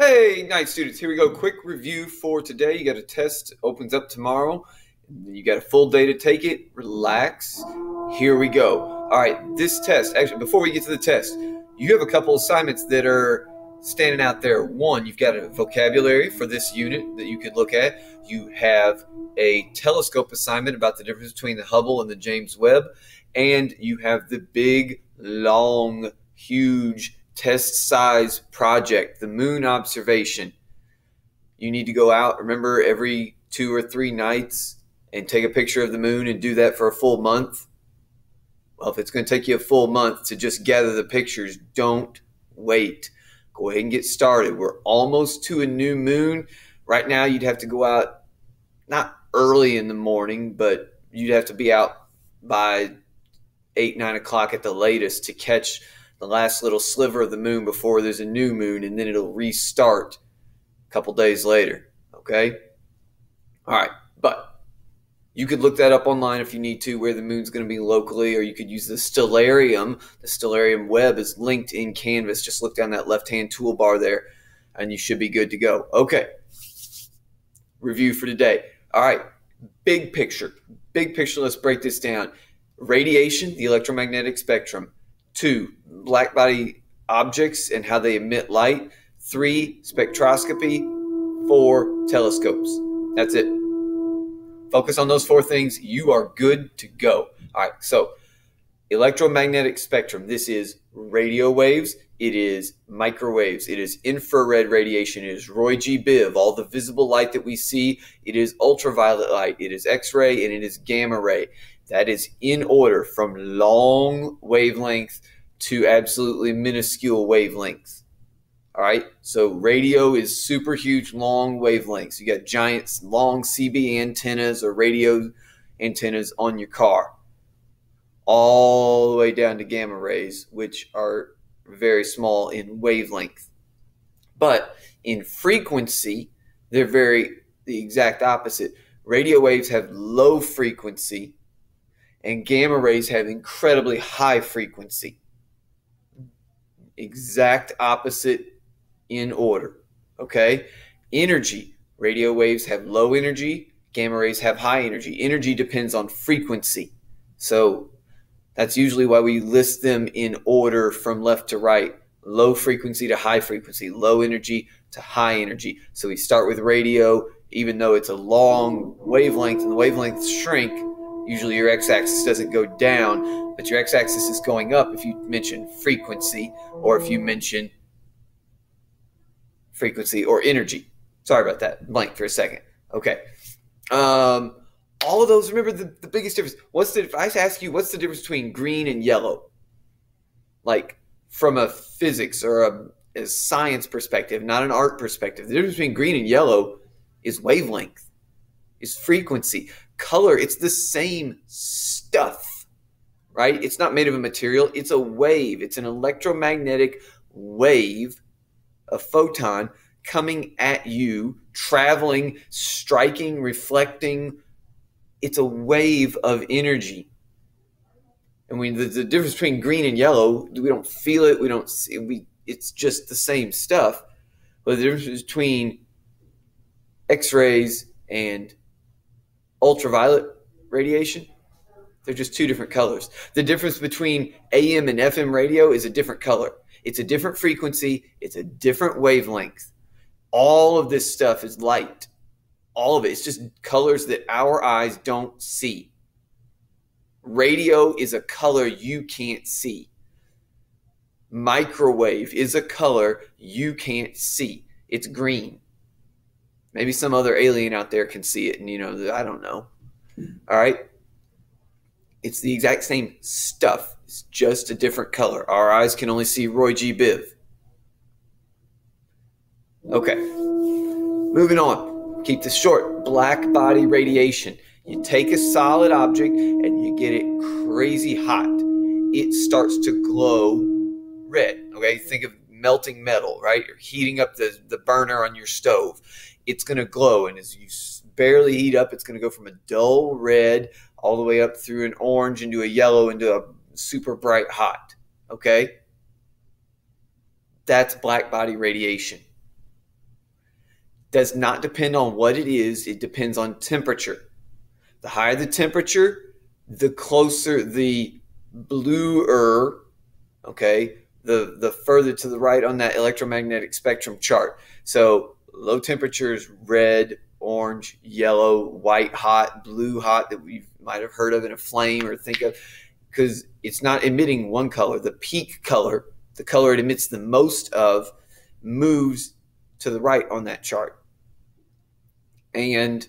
Hey, night students, here we go. Quick review for today. You got a test, opens up tomorrow. You got a full day to take it. Relax. Here we go. All right, this test, actually, before we get to the test, you have a couple assignments that are standing out there. One, you've got a vocabulary for this unit that you could look at. You have a telescope assignment about the difference between the Hubble and the James Webb. And you have the big, long, huge test size project, the moon observation. You need to go out, remember, every two or three nights and take a picture of the moon and do that for a full month. Well, if it's going to take you a full month to just gather the pictures, don't wait. Go ahead and get started. We're almost to a new moon. Right now, you'd have to go out not early in the morning, but you'd have to be out by eight, nine o'clock at the latest to catch the last little sliver of the moon before there's a new moon, and then it'll restart a couple days later. Okay? All right. But you could look that up online if you need to, where the moon's going to be locally, or you could use the Stellarium. The Stellarium web is linked in Canvas. Just look down that left hand toolbar there, and you should be good to go. Okay. Review for today. All right. Big picture. Big picture. Let's break this down. Radiation, the electromagnetic spectrum. Two, black body objects and how they emit light. Three, spectroscopy. Four, telescopes. That's it. Focus on those four things. You are good to go. All right. So, electromagnetic spectrum. This is radio waves. It is microwaves. It is infrared radiation. It is Roy G. Biv. All the visible light that we see. It is ultraviolet light. It is X ray and it is gamma ray. That is in order from long wavelength to absolutely minuscule wavelengths. All right. So radio is super huge, long wavelengths. You got giant, long CB antennas or radio antennas on your car, all the way down to gamma rays, which are very small in wavelength. But in frequency, they're very the exact opposite. Radio waves have low frequency, and gamma rays have incredibly high frequency. Exact opposite in order. Okay? Energy. Radio waves have low energy, gamma rays have high energy. Energy depends on frequency. So that's usually why we list them in order from left to right low frequency to high frequency, low energy to high energy. So we start with radio, even though it's a long wavelength and the wavelengths shrink, usually your x axis doesn't go down, but your x axis is going up if you mention frequency or if you mention frequency, or energy. Sorry about that. Blank for a second. Okay. Um, all of those, remember the, the biggest difference. What's the, if I ask you, what's the difference between green and yellow? Like from a physics or a, a science perspective, not an art perspective. The difference between green and yellow is wavelength, is frequency. Color, it's the same stuff, right? It's not made of a material, it's a wave. It's an electromagnetic wave a photon coming at you, traveling, striking, reflecting. It's a wave of energy. And we, the, the difference between green and yellow, we don't feel it, we don't see we it's just the same stuff. But the difference between X-rays and ultraviolet radiation, they're just two different colors. The difference between AM and FM radio is a different color. It's a different frequency, it's a different wavelength. All of this stuff is light. All of it. It's just colors that our eyes don't see. Radio is a color you can't see. Microwave is a color you can't see. It's green. Maybe some other alien out there can see it, and you know, I don't know. All right. It's the exact same stuff. It's just a different color. Our eyes can only see Roy G. Biv. Okay. Moving on. Keep this short. Black body radiation. You take a solid object and you get it crazy hot. It starts to glow red. Okay. Think of melting metal, right? You're heating up the, the burner on your stove. It's going to glow. And as you barely heat up, it's going to go from a dull red all the way up through an orange into a yellow into a super bright hot. Okay? That's black body radiation. does not depend on what it is, it depends on temperature. The higher the temperature, the closer the bluer, okay, the, the further to the right on that electromagnetic spectrum chart. So low temperatures, red, orange, yellow, white hot, blue hot that we might have heard of in a flame or think of, because it's not emitting one color. The peak color, the color it emits the most of, moves to the right on that chart. And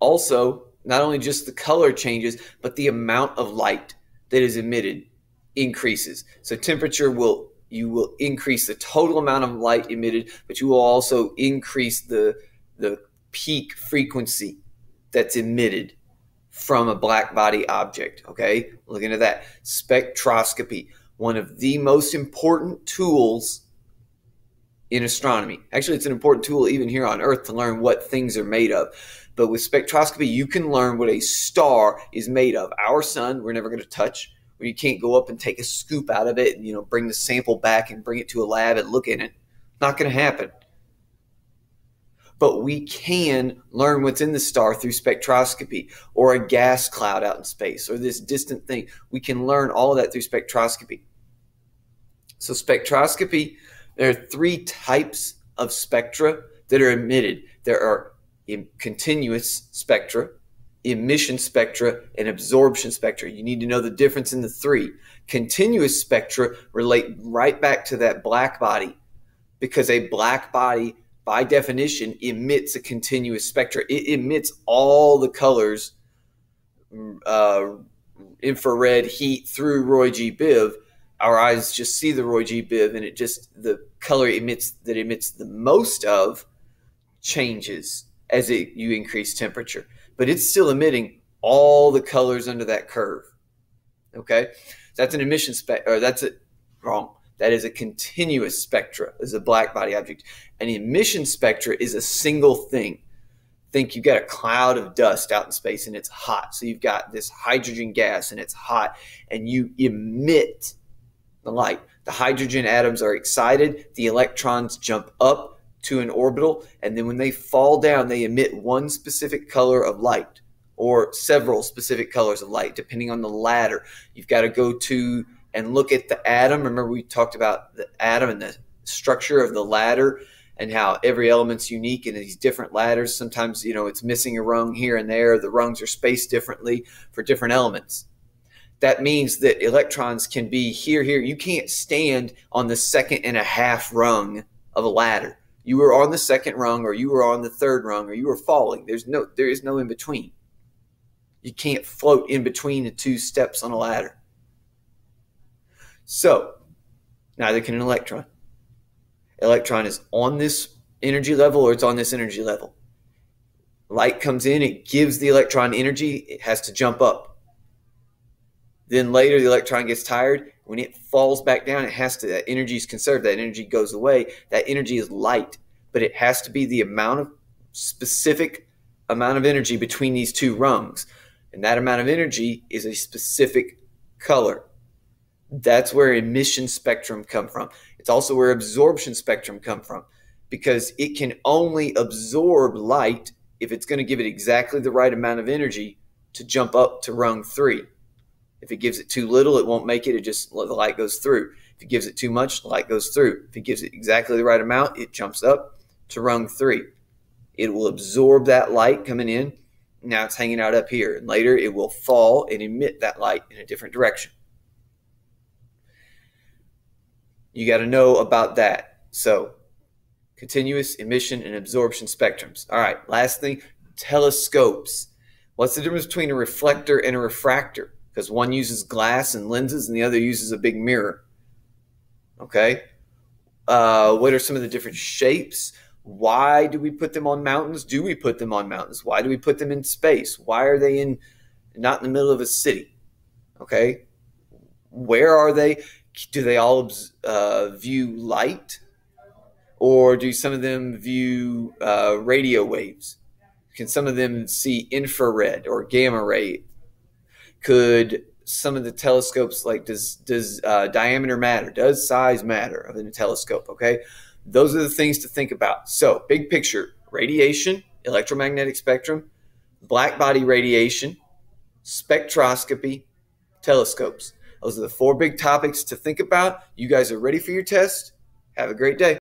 also, not only just the color changes, but the amount of light that is emitted increases. So temperature will you will increase the total amount of light emitted, but you will also increase the the peak frequency that's emitted from a black body object. Okay, look into that. Spectroscopy, one of the most important tools in astronomy. Actually, it's an important tool even here on Earth to learn what things are made of. But with spectroscopy, you can learn what a star is made of. Our sun, we're never going to touch. Where you can't go up and take a scoop out of it and you know bring the sample back and bring it to a lab and look in it. Not going to happen. But we can learn what's in the star through spectroscopy or a gas cloud out in space or this distant thing. We can learn all of that through spectroscopy. So spectroscopy there are three types of spectra that are emitted. There are continuous spectra, emission spectra, and absorption spectra. You need to know the difference in the three. Continuous spectra relate right back to that black body because a black body, by definition, emits a continuous spectra. It emits all the colors, uh, infrared heat through Roy G. Biv our eyes just see the Roy G. Biv, and it just the color emits that emits the most of changes as it you increase temperature, but it's still emitting all the colors under that curve. Okay, that's an emission spec, or that's wrong. That is a continuous spectra. Is a black body object. An emission spectra is a single thing. Think you've got a cloud of dust out in space and it's hot. So you've got this hydrogen gas and it's hot, and you emit the light. The hydrogen atoms are excited, the electrons jump up to an orbital, and then when they fall down, they emit one specific color of light or several specific colors of light, depending on the ladder. You've got to go to and look at the atom. Remember, we talked about the atom and the structure of the ladder and how every element's unique in these different ladders. Sometimes, you know, it's missing a rung here and there. The rungs are spaced differently for different elements that means that electrons can be here, here. You can't stand on the second and a half rung of a ladder. You were on the second rung, or you were on the third rung, or you were falling. There's no, there is no in between. You can't float in between the two steps on a ladder. So, neither can an electron. Electron is on this energy level or it's on this energy level. Light comes in, it gives the electron energy, it has to jump up then later, the electron gets tired. When it falls back down, it has to, that energy is conserved. That energy goes away. That energy is light, but it has to be the amount of specific amount of energy between these two rungs. And that amount of energy is a specific color. That's where emission spectrum come from. It's also where absorption spectrum come from because it can only absorb light if it's going to give it exactly the right amount of energy to jump up to rung 3. If it gives it too little, it won't make it. It just the light goes through. If it gives it too much, the light goes through. If it gives it exactly the right amount, it jumps up to rung three. It will absorb that light coming in. Now it's hanging out up here. And later it will fall and emit that light in a different direction. You got to know about that. So, continuous emission and absorption spectrums. All right, last thing telescopes. What's the difference between a reflector and a refractor? Because one uses glass and lenses and the other uses a big mirror. Okay. Uh, what are some of the different shapes? Why do we put them on mountains? Do we put them on mountains? Why do we put them in space? Why are they in not in the middle of a city? Okay. Where are they? Do they all uh, view light? Or do some of them view uh, radio waves? Can some of them see infrared or gamma ray could some of the telescopes like does does uh, diameter matter does size matter of a telescope okay Those are the things to think about. So, big picture radiation, electromagnetic spectrum, black body radiation, spectroscopy, telescopes. Those are the four big topics to think about. You guys are ready for your test. Have a great day.